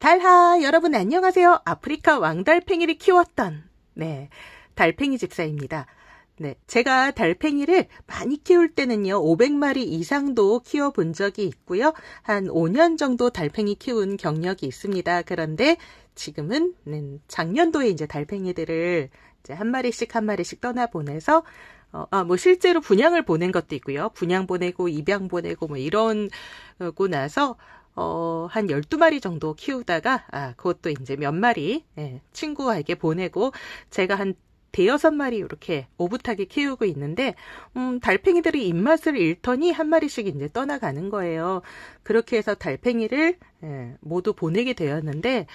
달하 여러분 안녕하세요. 아프리카 왕달팽이를 키웠던 네 달팽이 집사입니다. 네, 제가 달팽이를 많이 키울 때는요, 500마리 이상도 키워본 적이 있고요. 한 5년 정도 달팽이 키운 경력이 있습니다. 그런데 지금은 음, 작년도에 이제 달팽이들을 이제 한 마리씩 한 마리씩 떠나 보내서 어, 아, 뭐 실제로 분양을 보낸 것도 있고요. 분양 보내고 입양 보내고 뭐 이런고 나서 어, 한 12마리 정도 키우다가, 아, 그것도 이제 몇 마리, 예, 친구에게 보내고, 제가 한 대여섯 마리 이렇게 오붓하게 키우고 있는데, 음, 달팽이들이 입맛을 잃더니 한 마리씩 이제 떠나가는 거예요. 그렇게 해서 달팽이를, 예, 모두 보내게 되었는데,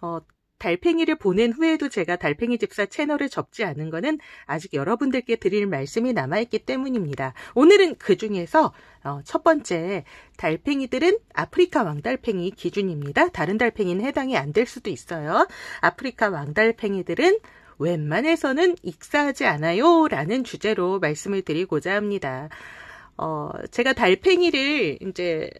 어, 달팽이를 보낸 후에도 제가 달팽이 집사 채널을 접지 않은 거는 아직 여러분들께 드릴 말씀이 남아있기 때문입니다. 오늘은 그 중에서 어, 첫 번째 달팽이들은 아프리카 왕달팽이 기준입니다. 다른 달팽이는 해당이 안 될 수도 있어요. 아프리카 왕달팽이들은 웬만해서는 익사하지 않아요. 라는 주제로 말씀을 드리고자 합니다. 어, 제가 달팽이를 이제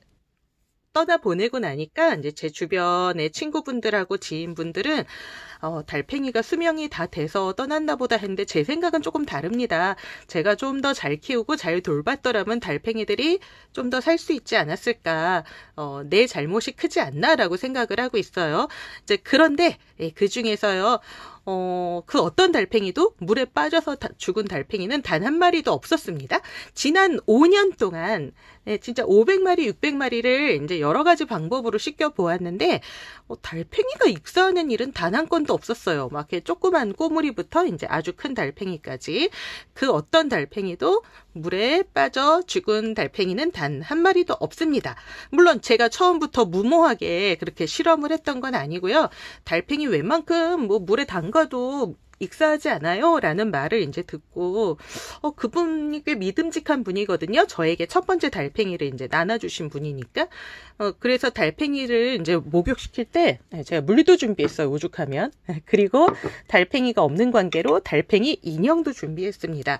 떠나보내고 나니까 이제 제 주변의 친구분들하고 지인분들은 어, 달팽이가 수명이 다 돼서 떠났나 보다 했는데 제 생각은 조금 다릅니다. 제가 좀 더 잘 키우고 잘 돌봤더라면 달팽이들이 좀 더 살 수 있지 않았을까. 어, 내 잘못이 크지 않나라고 생각을 하고 있어요. 이제 그런데 예, 그 중에서요. 어, 그 어떤 달팽이도 물에 빠져서 죽은 달팽이는 단 한 마리도 없었습니다. 지난 5년 동안 네, 진짜 500마리, 600마리를 이제 여러 가지 방법으로 씻겨 보았는데 어, 달팽이가 익사하는 일은 단 한 건도 없었어요. 막 이렇게 조그만 꼬물이부터 이제 아주 큰 달팽이까지 그 어떤 달팽이도 물에 빠져 죽은 달팽이는 단 한 마리도 없습니다. 물론 제가 처음부터 무모하게 그렇게 실험을 했던 건 아니고요. 달팽이 웬만큼 뭐 물에 담가도 익사하지 않아요? 라는 말을 이제 듣고, 어, 그분이 꽤 믿음직한 분이거든요. 저에게 첫 번째 달팽이를 이제 나눠주신 분이니까. 어, 그래서 달팽이를 이제 목욕시킬 때, 네, 제가 물도 준비했어요. 오죽하면. 그리고 달팽이가 없는 관계로 달팽이 인형도 준비했습니다.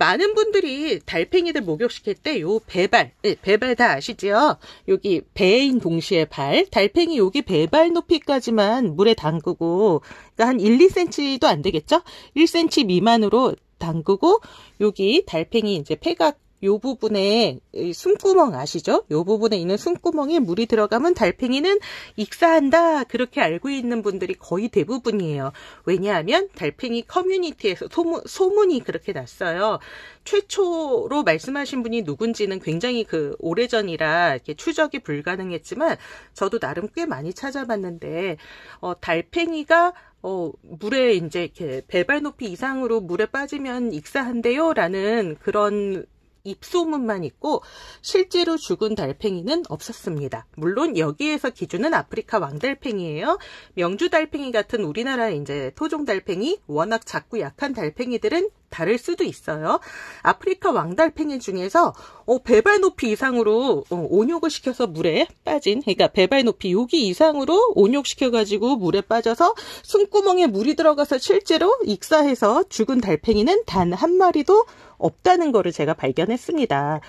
많은 분들이 달팽이들 목욕시킬 때 요 배발, 네, 배발 다 아시죠? 여기 배인 동시에 발, 달팽이 여기 배발 높이까지만 물에 담그고, 그러니까 한 1, 2cm도 안 되겠죠? 1cm 미만으로 담그고, 여기 달팽이 이제 폐각 요 부분에 숨구멍 아시죠? 요 부분에 있는 숨구멍에 물이 들어가면 달팽이는 익사한다. 그렇게 알고 있는 분들이 거의 대부분이에요. 왜냐하면 달팽이 커뮤니티에서 소문, 소문이 그렇게 났어요. 최초로 말씀하신 분이 누군지는 굉장히 그 오래전이라 이렇게 추적이 불가능했지만 저도 나름 꽤 많이 찾아봤는데 어, 달팽이가 어, 물에 이제 이렇게 배발 높이 이상으로 물에 빠지면 익사한대요 라는 그런 입소문만 있고 실제로 죽은 달팽이는 없었습니다. 물론 여기에서 기준은 아프리카 왕달팽이에요. 명주 달팽이 같은 우리나라 이제 토종 달팽이, 워낙 작고 약한 달팽이들은 다를 수도 있어요. 아프리카 왕달팽이 중에서 어, 배발 높이 이상으로 어, 온욕을 시켜서 물에 빠진, 그러니까 배발 높이 여기 이상으로 온욕시켜가지고 물에 빠져서 숨구멍에 물이 들어가서 실제로 익사해서 죽은 달팽이는 단 한 마리도 없다는 거를 제가 발견했습니다.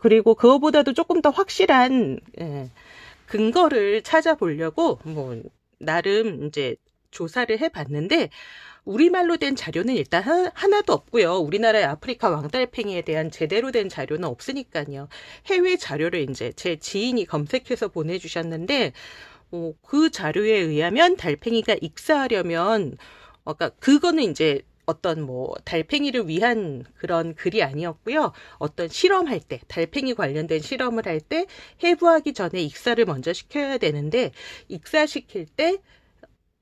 그리고 그거보다도 조금 더 확실한 예, 근거를 찾아보려고 뭐 나름 이제 조사를 해봤는데 우리말로 된 자료는 일단 하나도 없고요. 우리나라의 아프리카 왕달팽이에 대한 제대로 된 자료는 없으니까요. 해외 자료를 이제 제 지인이 검색해서 보내주셨는데 어, 그 자료에 의하면 달팽이가 익사하려면 어, 그러니까 그거는 이제 어떤 뭐 달팽이를 위한 그런 글이 아니었고요. 어떤 실험할 때 달팽이 관련된 실험을 할 때 해부하기 전에 익사를 먼저 시켜야 되는데 익사시킬 때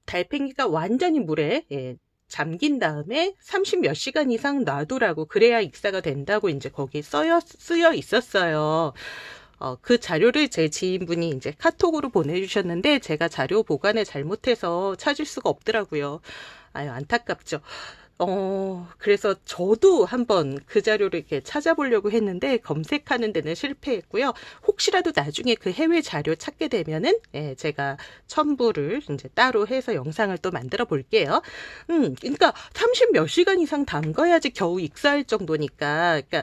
달팽이가 완전히 물에 예, 잠긴 다음에 30 몇 시간 이상 놔두라고 그래야 익사가 된다고 이제 거기 써여, 쓰여 있었어요. 어, 그 자료를 제 지인분이 이제 카톡으로 보내주셨는데 제가 자료 보관을 잘못해서 찾을 수가 없더라고요. 아유, 안타깝죠. 어, 그래서 저도 한번 그 자료를 이렇게 찾아보려고 했는데 검색하는 데는 실패했고요. 혹시라도 나중에 그 해외 자료 찾게 되면은, 예, 제가 첨부를 이제 따로 해서 영상을 또 만들어 볼게요. 음, 그러니까 30 몇 시간 이상 담가야지 겨우 익사할 정도니까, 그러니까,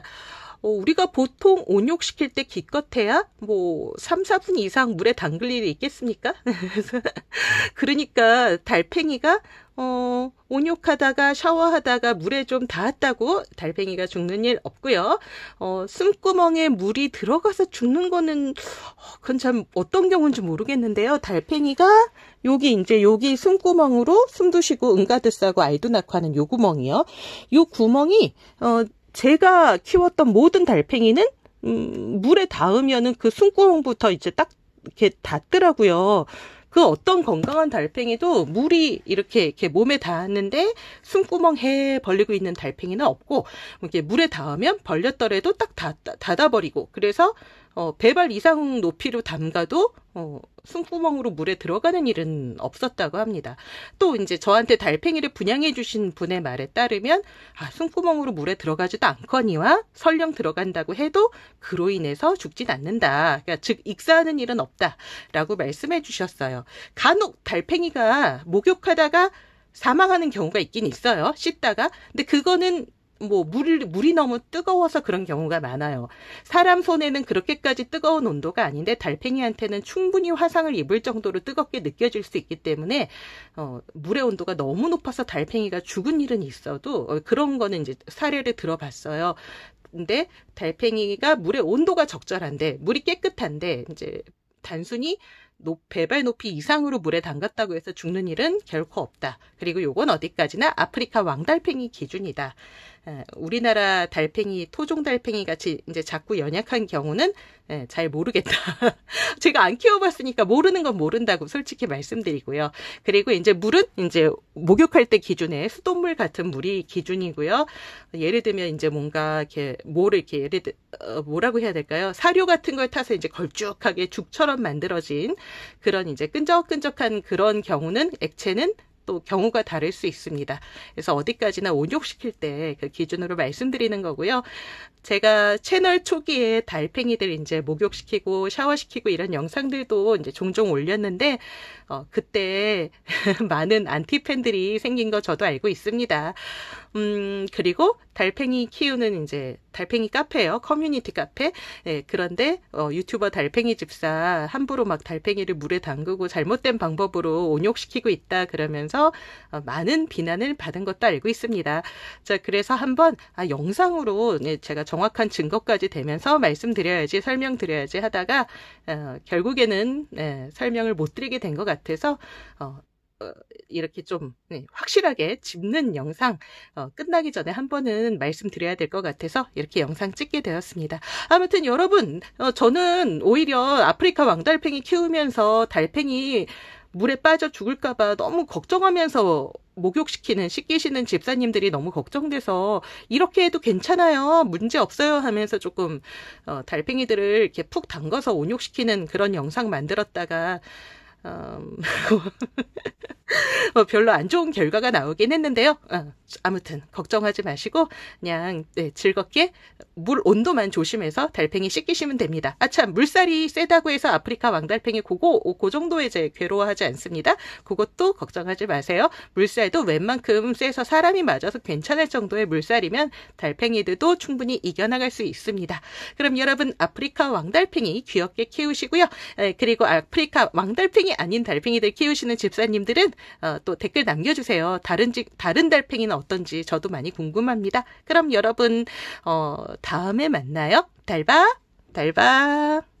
어, 우리가 보통 온욕 시킬 때 기껏해야 뭐 3, 4분 이상 물에 담글 일이 있겠습니까? 그러니까 달팽이가 어, 온욕하다가 샤워하다가 물에 좀 닿았다고 달팽이가 죽는 일 없고요. 어, 숨구멍에 물이 들어가서 죽는 거는 어, 그건 참 어떤 경우인지 모르겠는데요. 달팽이가 여기 이제 여기 숨구멍으로 숨도 쉬고 응가드 싸고 알도 낳고 하는 요 구멍이요. 요 구멍이 어 제가 키웠던 모든 달팽이는 음, 물에 닿으면은 그 숨구멍부터 이제 딱 이렇게 닿더라고요. 그 어떤 건강한 달팽이도 물이 이렇게 이렇게 몸에 닿았는데 숨구멍 해 벌리고 있는 달팽이는 없고 이렇게 물에 닿으면 벌렸더라도 딱 닫, 닫아버리고 그래서 어, 배발 이상 높이로 담가도 어, 숨구멍으로 물에 들어가는 일은 없었다고 합니다. 또 이제 저한테 달팽이를 분양해 주신 분의 말에 따르면 아, 숨구멍으로 물에 들어가지도 않거니와 설령 들어간다고 해도 그로 인해서 죽진 않는다. 그러니까 즉 익사하는 일은 없다라고 말씀해 주셨어요. 간혹 달팽이가 목욕하다가 사망하는 경우가 있긴 있어요. 씻다가. 근데 그거는 뭐 물이 물이 너무 뜨거워서 그런 경우가 많아요. 사람 손에는 그렇게까지 뜨거운 온도가 아닌데 달팽이한테는 충분히 화상을 입을 정도로 뜨겁게 느껴질 수 있기 때문에 어, 물의 온도가 너무 높아서 달팽이가 죽은 일은 있어도 어, 그런 거는 이제 사례를 들어봤어요. 근데 달팽이가 물의 온도가 적절한데 물이 깨끗한데 이제 단순히 높, 배발 높이 이상으로 물에 담갔다고 해서 죽는 일은 결코 없다. 그리고 요건 어디까지나 아프리카 왕달팽이 기준이다. 우리나라 달팽이, 토종 달팽이 같이 이제 자꾸 연약한 경우는 잘 모르겠다. 제가 안 키워봤으니까 모르는 건 모른다고 솔직히 말씀드리고요. 그리고 이제 물은 이제 목욕할 때 기준에 수돗물 같은 물이 기준이고요. 예를 들면 이제 뭔가 이렇게 뭐를 이렇게 예를 들 어, 뭐라고 해야 될까요? 사료 같은 걸 타서 이제 걸쭉하게 죽처럼 만들어진 그런 이제 끈적끈적한 그런 경우는 액체는 또 경우가 다를 수 있습니다. 그래서 어디까지나 온욕시킬 때 그 기준으로 말씀드리는 거고요. 제가 채널 초기에 달팽이들 이제 목욕시키고 샤워시키고 이런 영상들도 이제 종종 올렸는데 어, 그때 많은 안티팬들이 생긴 거 저도 알고 있습니다. 음, 그리고 달팽이 키우는 이제 달팽이 카페예요. 커뮤니티 카페. 네, 그런데 어, 유튜버 달팽이 집사 함부로 막 달팽이를 물에 담그고 잘못된 방법으로 온욕시키고 있다 그러면서 어, 많은 비난을 받은 것도 알고 있습니다. 자, 그래서 한번 아, 영상으로 네, 제가 정확한 증거까지 되면서 말씀드려야지 설명드려야지 하다가 어, 결국에는 네, 설명을 못 드리게 된 것 같아서 어, 어, 이렇게 좀 네, 확실하게 짚는 영상 어, 끝나기 전에 한 번은 말씀드려야 될 것 같아서 이렇게 영상 찍게 되었습니다. 아무튼 여러분 어, 저는 오히려 아프리카 왕달팽이 키우면서 달팽이 물에 빠져 죽을까봐 너무 걱정하면서 목욕시키는 씻기시는 집사님들이 너무 걱정돼서 이렇게 해도 괜찮아요 문제 없어요 하면서 조금 어, 달팽이들을 이렇게 푹 담가서 온욕시키는 그런 영상 만들었다가 음, 어, 별로 안 좋은 결과가 나오긴 했는데요. 어, 아무튼 걱정하지 마시고 그냥 네, 즐겁게 물 온도만 조심해서 달팽이 씻기시면 됩니다. 아참 물살이 세다고 해서 아프리카 왕달팽이 그거 그 정도에 제 괴로워하지 않습니다. 그것도 걱정하지 마세요. 물살도 웬만큼 세서 사람이 맞아서 괜찮을 정도의 물살이면 달팽이들도 충분히 이겨나갈 수 있습니다. 그럼 여러분 아프리카 왕달팽이 귀엽게 키우시고요. 에, 그리고 아프리카 왕달팽이 아닌 달팽이들 키우시는 집사님들은 어, 또 댓글 남겨주세요. 다른 집 다른 달팽이는 어떤지 저도 많이 궁금합니다. 그럼 여러분 어, 다음에 만나요. 달바 달바.